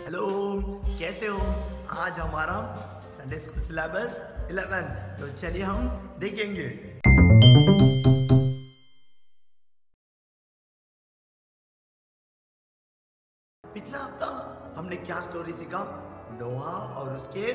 Hello कैसे हो? आज हमारा संडे स्कूल सिलेबस 11 तो चलिए हम देखेंगे। पिछला हफ़्ता हमने क्या स्टोरी सीखा? नोहा और उसके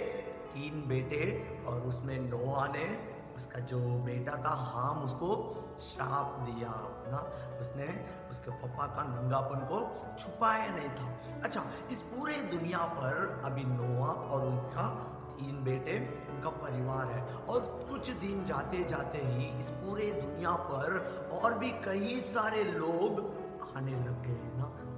तीन बेटे और उसमें नोहा ने उसका जो बेटा था, हाम, उसको श्राप दिया ना? उसने उसके पापा का नंगापन को छुपाया नहीं था। अच्छा इस पूरे दुनिया पर अभी नोआ और उसका तीन बेटे, उनका परिवार है और कुछ दिन जाते जाते ही इस पूरे दुनिया पर और भी कई सारे लोग आने लग गए।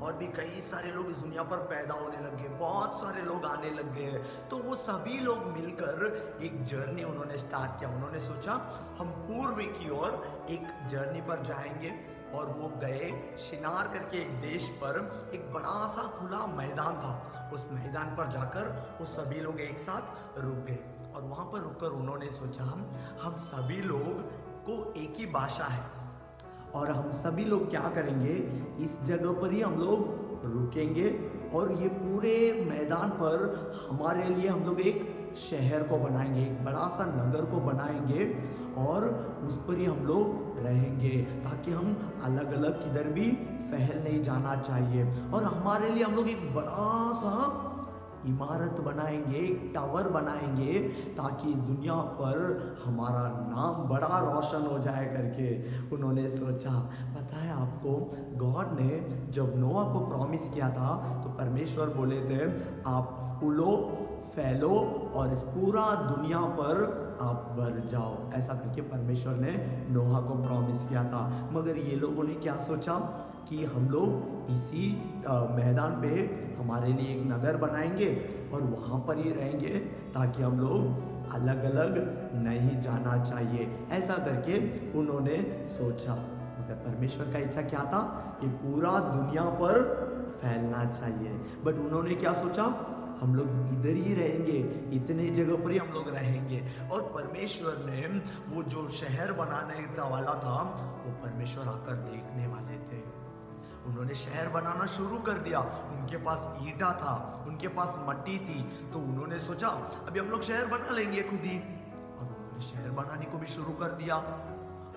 और भी कई सारे लोग इस दुनिया पर पैदा होने लग गए, बहुत सारे लोग आने लग गए। तो वो सभी लोग मिलकर एक जर्नी उन्होंने स्टार्ट किया। उन्होंने सोचा, हम पूर्व की ओर एक जर्नी पर जाएँगे। और वो गए शिनार करके एक देश पर, एक बड़ा सा खुला मैदान था। उस मैदान पर जाकर वो सभी लोग एक साथ रुक गए। और वहाँ पर रुककर उन्होंने सोचा हम सभी लोग को एक ही भाषा है। और हम सभी लोग क्या करेंगे? इस जगह पर ही हम लोग रुकेंगे और ये पूरे मैदान पर हमारे लिए हम लोग एक शहर को बनाएँगे, एक बड़ा सा नगर को बनाएँगे और उस पर ही हम लोग रहेंगे ताकि हम अलग अलग किधर भी फैल नहीं जाना चाहिए। और हमारे लिए हम लोग एक बड़ा सा इमारत बनाएँगे, एक टावर बनाएँगे ताकि इस दुनिया पर हमारा नाम बड़ा रोशन हो जाए करके। उन्होंने सोचा, पता है आपको गॉड ने जब नोआ को प्रॉमिस किया था तो परमेश्वर बोले थे, आप फूलो, फैलो और इस पूरा दुनिया पर आप भर जाओ। ऐसा करके परमेश्वर ने नोहा को प्रॉमिस किया था। मगर ये लोगों ने क्या सोचा कि हम लोग इसी मैदान पे हमारे लिए एक नगर बनाएँगे और वहाँ पर ही रहेंगे ताकि हम लोग अलग अलग नहीं जाना चाहिए। ऐसा करके उन्होंने सोचा, मगर परमेश्वर का इच्छा क्या था? कि पूरा दुनिया पर फैलना चाहिए। बट उन्होंने क्या सोचा? हम लोग इधर ही रहेंगे, इतने जगह पर ही हम लोग रहेंगे। और परमेश्वर ने वो जो शहर बनाने का वाला था, वो परमेश्वर आकर देखने वाले थे। उन्होंने शहर बनाना शुरू कर दिया। उनके पास ईटा था, उनके पास मट्टी थी। तो उन्होंने सोचा, अभी हम लोग शहर बना लेंगे खुद ही। और उन्होंने शहर बनाने को भी शुरू कर दिया।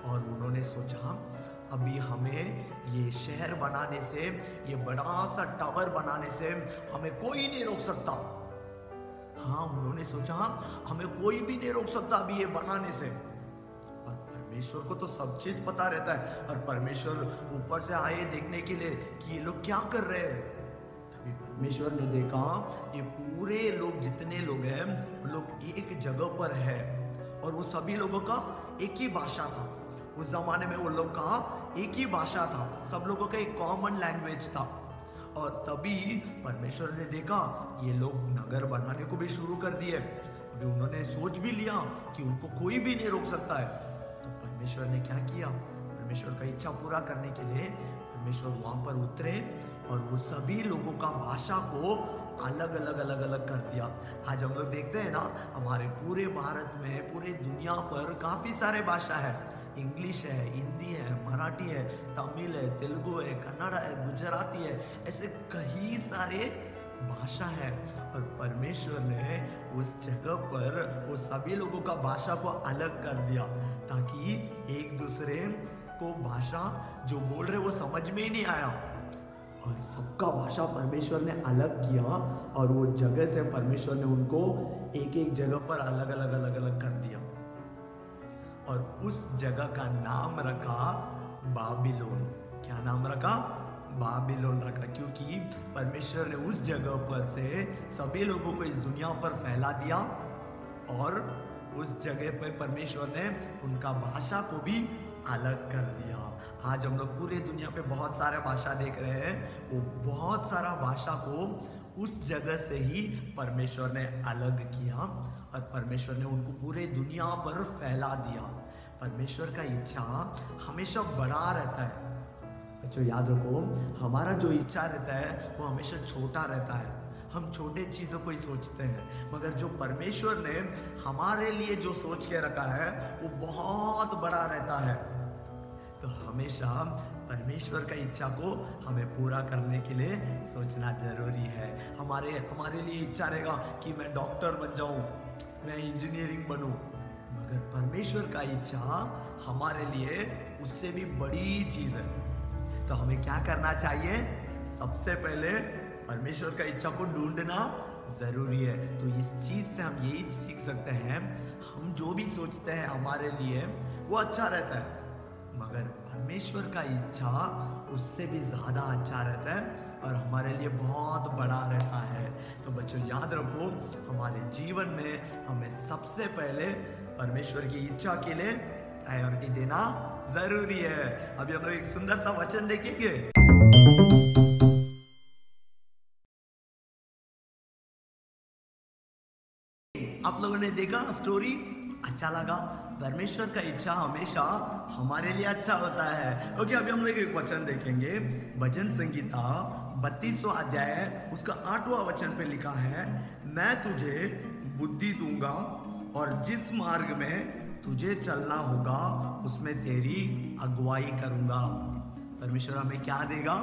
और उन्होंने सोचा, अभी हमें ये शहर बनाने से, ये बड़ा सा टावर बनाने से हमें कोई नहीं रोक सकता। हाँ उन्होंने सोचा, हमें कोई भी नहीं रोक सकता अभी ये बनाने से। परमेश्वर को तो सब चीज़ पता रहता है और परमेश्वर ऊपर से आए देखने के लिए कि ये लोग क्या कर रहे हैं। तभी परमेश्वर ने देखा, ये पूरे लोग जितने लोग हैं लोग एक जगह पर है और वो सभी लोगों का एक ही भाषा था। उस जमाने में वो लोग का एक ही भाषा था। सब लोगों का एक कॉमन लैंग्वेज था। और तभी परमेश्वर ने देखा, ये लोग नगर बनाने को भी शुरू कर दिए। अभी उन्होंने सोच भी लिया कि उनको कोई भी नहीं रोक सकता है। परमेश्वर ने क्या किया? परमेश्वर का इच्छा पूरा करने के लिए परमेश्वर वहाँ पर उतरे और वो सभी लोगों का भाषा को अलग अलग अलग अलग कर दिया। आज हम लोग देखते हैं ना, हमारे पूरे भारत में, पूरे दुनिया पर काफ़ी सारे भाषा है। इंग्लिश है, हिंदी है, मराठी है, तमिल है, तेलुगु है, कन्नड़ा है, गुजराती है, ऐसे कई सारे भाषा है। और परमेश्वर ने उस जगह पर वो सभी लोगों का भाषा को अलग कर दिया। ताकि एक दूसरे को भाषा जो बोल रहे वो समझ में ही नहीं आया। और सबका भाषा परमेश्वर ने अलग किया और वो जगह से परमेश्वर ने उनको एक एक जगह पर अलग अलग अलग अलग कर दिया। और उस जगह का नाम रखा बाबिलोन। क्या नाम रखा? बाबिलोन रखा, क्योंकि परमेश्वर ने उस जगह पर से सभी लोगों को इस दुनिया पर फैला दिया और उस जगह पर परमेश्वर ने उनका भाषा को भी अलग कर दिया। आज हम लोग पूरे दुनिया पे बहुत सारे भाषा देख रहे हैं। वो बहुत सारा भाषा को उस जगह से ही परमेश्वर ने अलग किया और परमेश्वर ने उनको पूरे दुनिया पर फैला दिया। परमेश्वर का इच्छा हमेशा बड़ा रहता है। बच्चों, याद रखो, हमारा जो इच्छा रहता है, वो हमेशा छोटा रहता है। हम छोटे चीज़ों को ही सोचते हैं, मगर जो परमेश्वर ने हमारे लिए जो सोच के रखा है, वो बहुत बड़ा रहता है। तो हमेशा परमेश्वर का इच्छा को हमें पूरा करने के लिए सोचना ज़रूरी है। हमारे हमारे लिए इच्छा रहेगा कि मैं डॉक्टर बन जाऊँ, मैं इंजीनियरिंग बनूं, मगर परमेश्वर का इच्छा हमारे लिए उससे भी बड़ी चीज़ है। तो हमें क्या करना चाहिए? सबसे पहले परमेश्वर का इच्छा को ढूंढना ज़रूरी है। तो इस चीज़ से हम यही सीख सकते हैं, हम जो भी सोचते हैं हमारे लिए, वो अच्छा रहता है। मगर परमेश्वर का इच्छा उससे भी ज़्यादा अच्छा रहता है और हमारे लिए बहुत बड़ा रहता है। तो बच्चों, याद रखो, हमारे जीवन में हमें सबसे पहले परमेश्वर की इच्छा के लिए प्रायोरिटी देना ज़रूरी है। अभी हम लोग एक सुंदर सा वचन देखेंगे। आप लोगों ने देखा स्टोरी अच्छा लगा। परमेश्वर का इच्छा हमेशा हमारे लिए अच्छा होता है। ओके अभी हम लोग एक वचन देखेंगे। भजन संगीता बत्तीसवा अध्याय, उसका आठवां वचन पे लिखा है, मैं तुझे बुद्धि दूँगा और जिस मार्ग में तुझे चलना होगा, उसमें तेरी अगुवाई करूँगा। परमेश्वर हमें क्या देगा?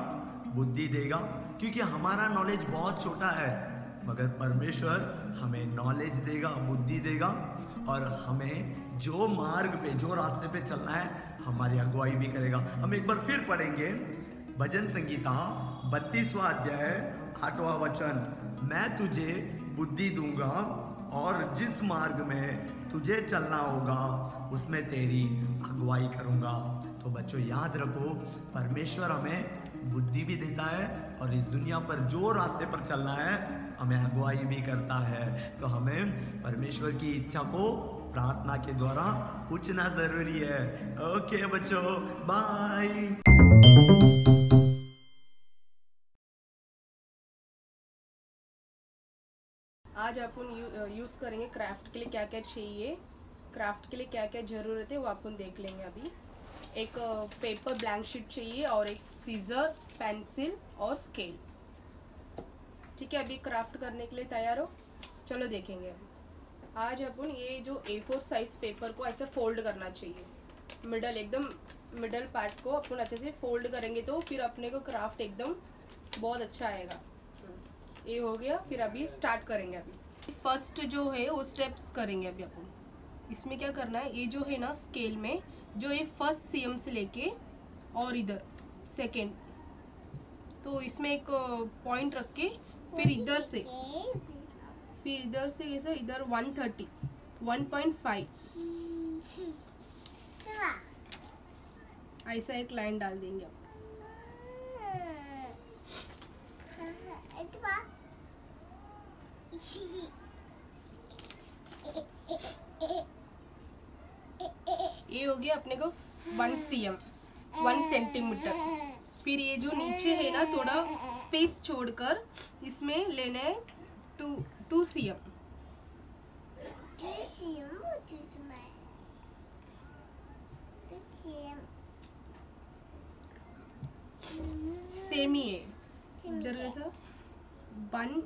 बुद्धि देगा। क्योंकि हमारा नॉलेज बहुत छोटा है। मगर परमेश्वर हमें नॉलेज देगा, बुद्धि देगा और हमें जो मार्ग पे, जो रास्ते पे चलना है, हमारी अगुवाई भी करेगा। हम एक बार फिर पढ़ेंगे भजन संगीता, बत्तीसवा अध्याय, आठवां वचन। मैं तुझे बुद्धि दूँगा और जिस मार्ग में तुझे चलना होगा, उसमें तेरी अगुवाई करूँगा। तो बच्चों, याद रखो, परमेश्वर हमें बुद्धि भी देता है और इस दुनिया पर जो रास्ते पर चलना है हमें अगुवाई भी करता है तो हमें परमेश्वर की इच्छा को प्रार्थना के द्वारा पूछना ज़रूरी है। ओके बच्चों बाय आज अपन यूज़ करेंगे क्राफ्ट के लिए क्या क्या चाहिए। क्राफ्ट के लिए क्या क्या ज़रूरत है वो अपन देख लेंगे अभी। एक पेपर ब्लैंक शीट चाहिए और एक सीज़र पेंसिल और स्केल ठीक है, अभी क्राफ्ट करने के लिए तैयार हो। चलो देखेंगे अभी। आज अपन ये जो ए फोर साइज़ पेपर को ऐसे फोल्ड करना चाहिए। मिडल एकदम मिडल पार्ट को अपन अच्छे से फोल्ड करेंगे तो फिर अपने को क्राफ्ट एकदम बहुत अच्छा आएगा। ये हो गया, फिर अभी स्टार्ट करेंगे अभी। फ़र्स्ट जो है, वो स्टेप्स करेंगे अभी अपन। इसमें क्या करना है, ये जो है ना स्केल में, जो ये फ़र्स्ट सीएम से लेके और इधर सेकेंड तो इसमें एक पॉइंट रख के फिर इधर से, फिर इधर से कैसे इधर 130 1.5 ऐसा एक लाइन डाल देंगे आप। ये हो गया अपने को one C M one centimetre फिर ये जो नीचे है ना, थोड़ा स्पेस छोड़कर इसमें लेना है two two C M same ही है. इधर कैसा one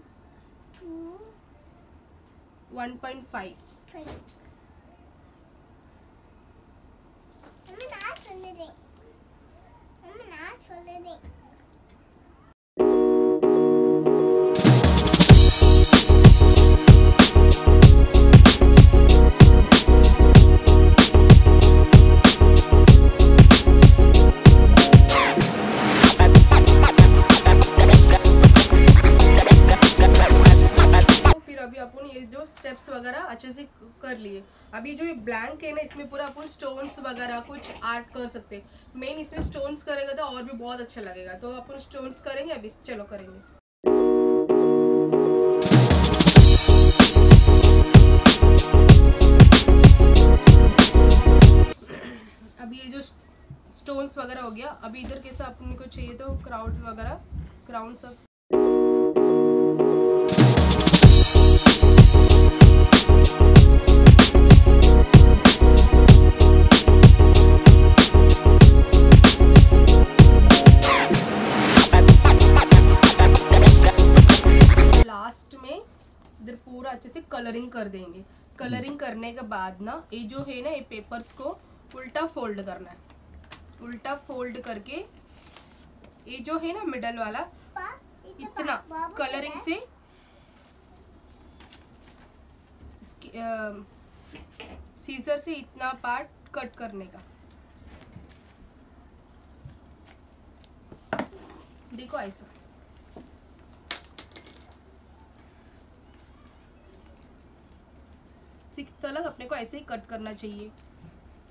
two one point five फिर स्टेप्स वगैरह अच्छे से कर लिए। अभी जो ये ब्लैंक है ना, इसमें पूरा अपन स्टोन्स वगैरह कुछ आर्ट कर सकते मेन इसमें स्टोन्स करेगा तो और भी बहुत अच्छा लगेगा। तो अपन स्टोन्स करेंगे, अभी चलो करेंगे। अभी ये जो स्टोन्स वगैरह हो गया, अभी इधर कैसा अपन को चाहिए तो क्राउड वगैरह क्राउन सब। कर देंगे। कलरिंग करने के बाद ना, ये जो है ना, ये पेपर्स को उल्टा फोल्ड करना है। उल्टा फोल्ड करके, ये जो है ना मिडल वाला, इतना कलरिंग से सीजर से इतना पार्ट कट करने का। देखो ऐसा। सिक्स तक अपने को ऐसे ही कट करना चाहिए।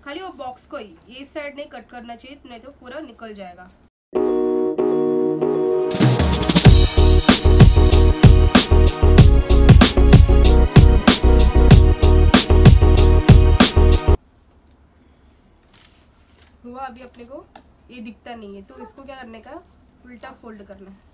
खाली वो बॉक्स को ही ये साइड नहीं कट करना चाहिए, नहीं तो पूरा निकल जाएगा। हुआ अभी अपने को, ये दिखता नहीं है तो इसको क्या करने का, उल्टा फोल्ड करना है।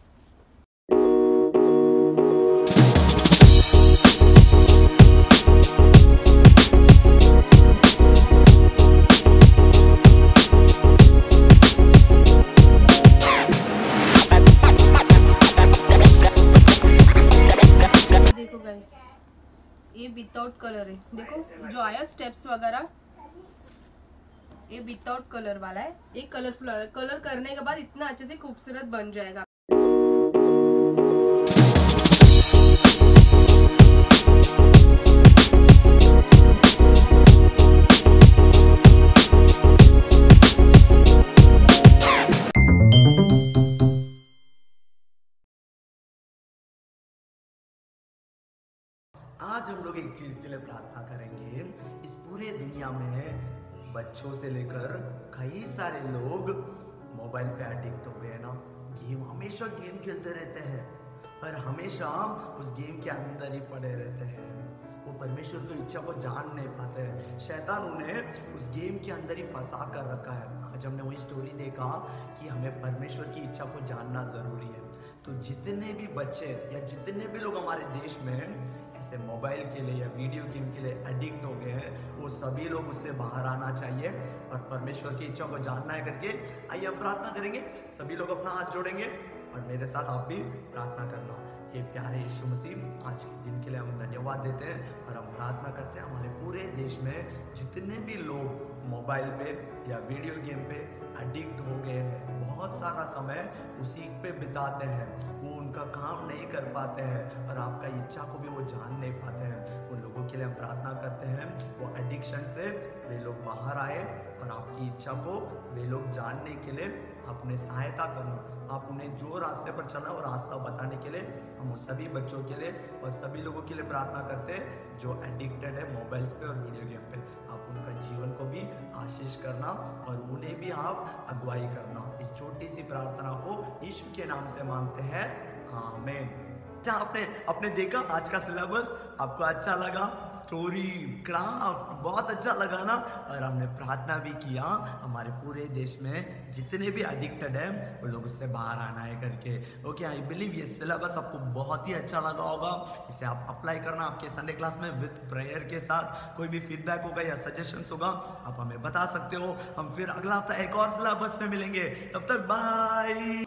कलर है देखो, जो आया स्टेप्स वगैरह, ये विदाउट कलर वाला है। एक कलरफुल कलर करने के बाद इतना अच्छे से खूबसूरत बन जाएगा। एक चीज़ के लिए प्रार्थना करेंगे। इस पूरे दुनिया में बच्चों से लेकर कई सारे लोग मोबाइल पे एडिक्ट हो गए ना। गेम, हमेशा गेम खेलते रहते हैं। और हमेशा उस गेम के अंदर ही पड़े रहते हैं। वो परमेश्वर की इच्छा को जान नहीं पाते हैं। शैतान उन्हें उस गेम के अंदर ही फंसा कर रखा है। आज हमने वही स्टोरी देखा कि हमें परमेश्वर की इच्छा को जानना ज़रूरी है। तो जितने भी बच्चे या जितने भी लोग हमारे देश में ऐसे मोबाइल के लिए या वीडियो गेम के लिए एडिक्ट हो गए हैं, वो सभी लोग उससे बाहर आना चाहिए और परमेश्वर की इच्छा को जानना है करके आइए हम प्रार्थना करेंगे। सभी लोग अपना हाथ जोड़ेंगे और मेरे साथ आप भी प्रार्थना करना। ये प्यारे यीशु मसीह, आज के दिन के लिए हम धन्यवाद देते हैं और हम प्रार्थना करते हैं हमारे पूरे देश में जितने भी लोग मोबाइल पे या वीडियो गेम पे एडिक्ट हो गए हैं बहुत सारा समय उसी पे बिताते हैं। वो उनका काम नहीं कर पाते हैं और आपका इच्छा को भी वो जान नहीं पाते हैं। उन लोगों के लिए हम प्रार्थना करते हैं, वो एडिक्शन से वे लोग बाहर आए और आपकी इच्छा को वे लोग जानने के लिए आप उन्हें सहायता करना, आप उन्हें जो रास्ते पर चलना वो रास्ता बताने के लिए, हम उस सभी बच्चों के लिए और सभी लोगों के लिए प्रार्थना करते हैं, जो एडिक्टेड है मोबाइल्स पे और वीडियो गेम पे। आप उनका जीवन को भी आशीष करना और उन्हें भी आप अगुवाई करना। इस छोटी सी प्रार्थना को यीशु के नाम से मांगते हैं, आमेन। अच्छा आपने आपने देखा आज का सिलेबस आपको अच्छा लगा? स्टोरी क्राफ्ट बहुत अच्छा लगा ना? और हमने प्रार्थना भी किया, हमारे पूरे देश में जितने भी एडिक्टेड हैं, वो लोग उससे बाहर आना है करके। ओके आई बिलीव ये सिलेबस आपको बहुत ही अच्छा लगा होगा। इसे आप अप्लाई करना आपके संडे क्लास में विद प्रेयर के साथ। कोई भी फीडबैक होगा या सजेशन होगा, आप हमें बता सकते हो। हम फिर अगला हफ़्ता एक और सिलेबस में मिलेंगे। तब तक बाय